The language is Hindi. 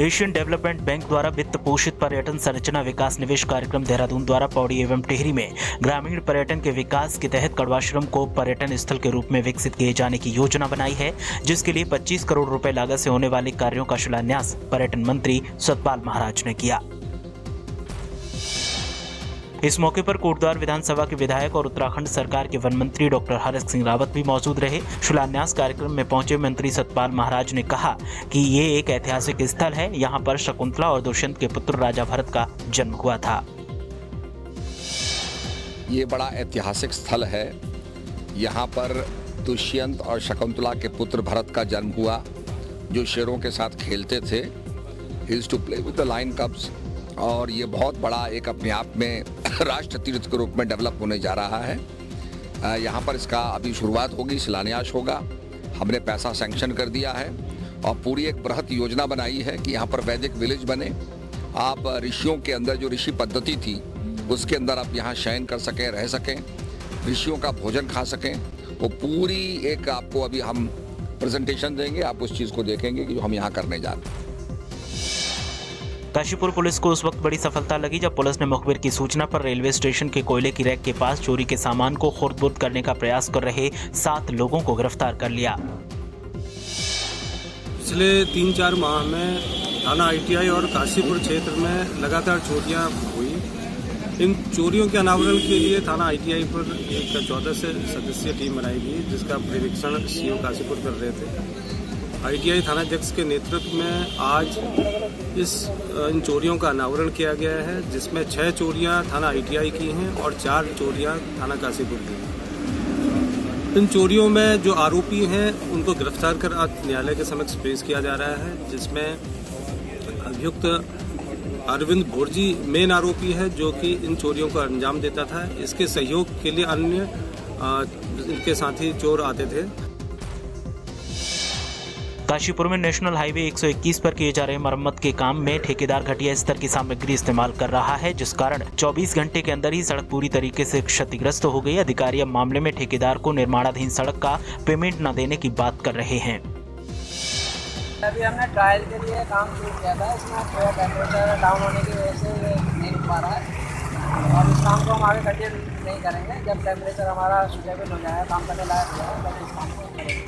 एशियन डेवलपमेंट बैंक द्वारा वित्त पोषित पर्यटन संरचना विकास निवेश कार्यक्रम देहरादून द्वारा पौड़ी एवं टेहरी में ग्रामीण पर्यटन के विकास के तहत कड़वाश्रम को पर्यटन स्थल के रूप में विकसित किए जाने की योजना बनाई है, जिसके लिए 25 करोड़ रुपए लागत से होने वाले कार्यों का शिलान्यास पर्यटन मंत्री सतपाल महाराज ने किया। इस मौके पर कोटद्वार विधानसभा के विधायक और उत्तराखंड सरकार के वन मंत्री डॉक्टर हरक सिंह रावत भी मौजूद रहे। शिलान्यास कार्यक्रम में पहुँचे मंत्री सतपाल महाराज ने कहा कि ये एक ऐतिहासिक स्थल है। यहाँ पर शकुंतला और दुष्यंत के पुत्र राजा भरत का जन्म हुआ था। ये बड़ा ऐतिहासिक स्थल है। यहाँ पर दुष्यंत और शकुंतला के पुत्र भरत का जन्म हुआ, जो शेरों के साथ खेलते थे। To play with the lion cups और ये बहुत बड़ा एक अपने आप में राष्ट्र तीर्थ के रूप में डेवलप होने जा रहा है। यहाँ पर इसका अभी शुरुआत होगी, शिलान्यास होगा। हमने पैसा सैंक्शन कर दिया है और पूरी एक बृहत योजना बनाई है कि यहाँ पर वैदिक विलेज बने। आप ऋषियों के अंदर जो ऋषि पद्धति थी, उसके अंदर आप यहाँ शयन कर सकें, रह सकें, ऋषियों का भोजन खा सकें। वो पूरी एक आपको अभी हम प्रेजेंटेशन देंगे, आप उस चीज़ को देखेंगे कि जो हम यहाँ करने जा रहे हैं। काशीपुर पुलिस को उस वक्त बड़ी सफलता लगी जब पुलिस ने मुखबिर की सूचना पर रेलवे स्टेशन के कोयले की रैक के पास चोरी के सामान को खुर्द करने का प्रयास कर रहे सात लोगों को गिरफ़्तार कर लिया। पिछले तीन चार माह में थाना आईटीआई और काशीपुर क्षेत्र में लगातार चोरियाँ हुई। इन चोरियों के अनावरण के लिए थाना आईटीआई पर एक चौदह से सदस्यीय टीम बनाई गई, जिसका निरीक्षण सीओ काशीपुर कर रहे थे। आईटीआई थाना अध्यक्ष के नेतृत्व में आज इस इन चोरियों का अनावरण किया गया है, जिसमें छह चोरियाँ थाना आईटीआई की हैं और चार चोरियाँ थाना काशीपुर की हैं। इन चोरियों में जो आरोपी हैं, उनको गिरफ़्तार कर आज न्यायालय के समक्ष पेश किया जा रहा है, जिसमें अभियुक्त अरविंद भोरजी मेन आरोपी है, जो कि इन चोरियों को अंजाम देता था। इसके सहयोग के लिए अन्य इनके साथी चोर आते थे। काशीपुर में नेशनल हाईवे 121 पर किए जा रहे मरम्मत के काम में ठेकेदार घटिया स्तर की सामग्री इस्तेमाल कर रहा है, जिस कारण 24 घंटे के अंदर ही सड़क पूरी तरीके से क्षतिग्रस्त हो गई। अधिकारी अब मामले में ठेकेदार को निर्माणाधीन सड़क का पेमेंट न देने की बात कर रहे हैं। अभी हमने ट्रायल के लिए काम शुरू किया था। इसमें थोड़ा टेम्परेचर डाउन होने की वजह से नहीं रुक पा रहा है। और इस काम को हम आगे कंटिन्यू नहीं करेंगे। जब टेम्परेचर हमारा सुटेबल हो जाए, काम करने लायक हो जाए, तब इस काम को